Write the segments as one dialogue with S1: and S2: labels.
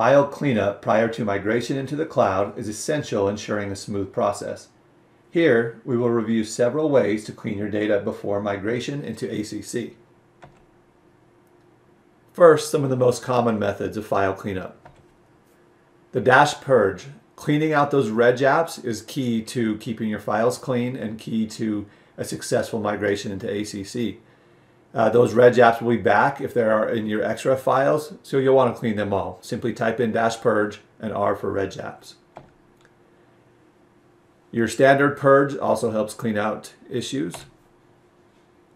S1: File cleanup prior to migration into the cloud is essential ensuring a smooth process. Here, we will review several ways to clean your data before migration into ACC. First, some of the most common methods of file cleanup. The dash purge. Cleaning out those reg apps is key to keeping your files clean and key to a successful migration into ACC. Uh, those reg apps will be back if they are in your XREF files, so you'll want to clean them all. Simply type in dash purge and R for reg apps. Your standard purge also helps clean out issues.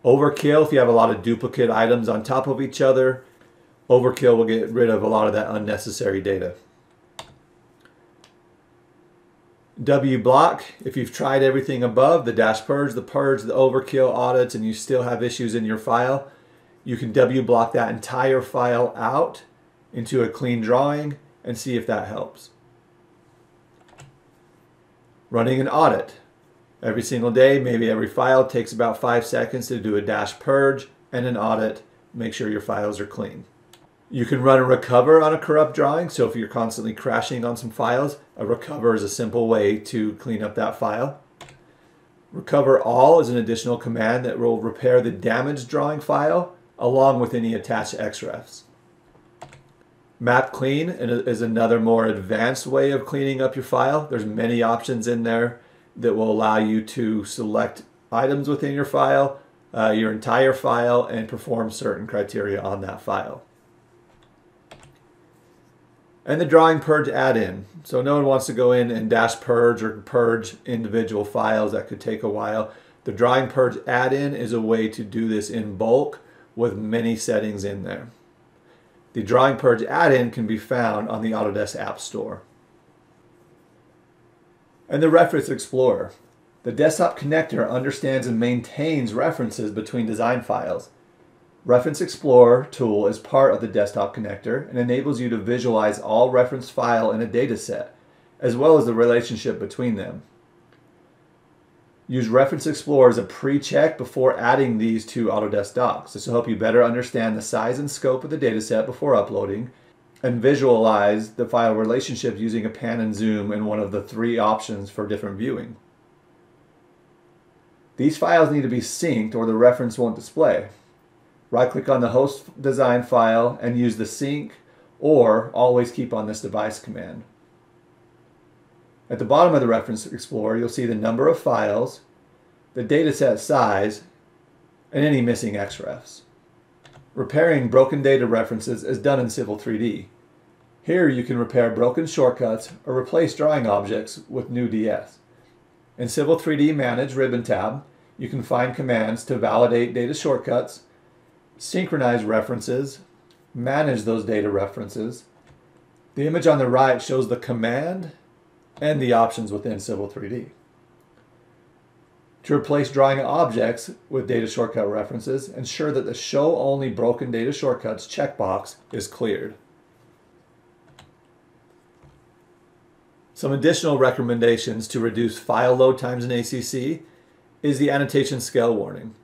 S1: Overkill, if you have a lot of duplicate items on top of each other, overkill will get rid of a lot of that unnecessary data. W block, if you've tried everything above, the dash purge, the purge, the overkill audits, and you still have issues in your file, you can W block that entire file out into a clean drawing and see if that helps. Running an audit. Every single day, maybe every file takes about five seconds to do a dash purge and an audit. Make sure your files are clean. You can run a recover on a corrupt drawing. So if you're constantly crashing on some files, a recover is a simple way to clean up that file. Recover all is an additional command that will repair the damaged drawing file along with any attached XREFs. Map clean is another more advanced way of cleaning up your file. There's many options in there that will allow you to select items within your file, uh, your entire file, and perform certain criteria on that file and the drawing purge add-in. So no one wants to go in and dash purge or purge individual files. That could take a while. The drawing purge add-in is a way to do this in bulk with many settings in there. The drawing purge add-in can be found on the Autodesk App Store. And the Reference Explorer. The desktop connector understands and maintains references between design files. Reference Explorer tool is part of the desktop connector and enables you to visualize all reference file in a dataset, as well as the relationship between them. Use Reference Explorer as a pre-check before adding these to Autodesk Docs. This will help you better understand the size and scope of the dataset before uploading and visualize the file relationship using a pan and zoom in one of the three options for different viewing. These files need to be synced or the reference won't display. Right click on the host design file and use the sync or always keep on this device command. At the bottom of the Reference Explorer, you'll see the number of files, the dataset size, and any missing XREFs. Repairing broken data references is done in Civil 3D. Here you can repair broken shortcuts or replace drawing objects with new DS. In Civil 3D Manage Ribbon tab, you can find commands to validate data shortcuts synchronize references, manage those data references. The image on the right shows the command and the options within Civil 3D. To replace drawing objects with data shortcut references, ensure that the Show Only Broken Data Shortcuts checkbox is cleared. Some additional recommendations to reduce file load times in ACC is the annotation scale warning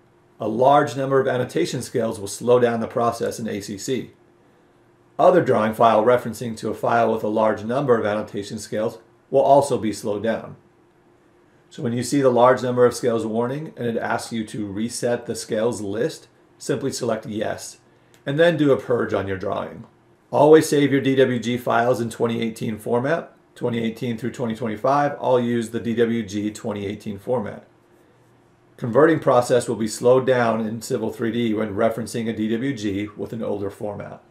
S1: a large number of annotation scales will slow down the process in ACC. Other drawing file referencing to a file with a large number of annotation scales will also be slowed down. So when you see the large number of scales warning and it asks you to reset the scales list, simply select yes, and then do a purge on your drawing. Always save your DWG files in 2018 format. 2018 through 2025, I'll use the DWG 2018 format. Converting process will be slowed down in Civil 3D when referencing a DWG with an older format.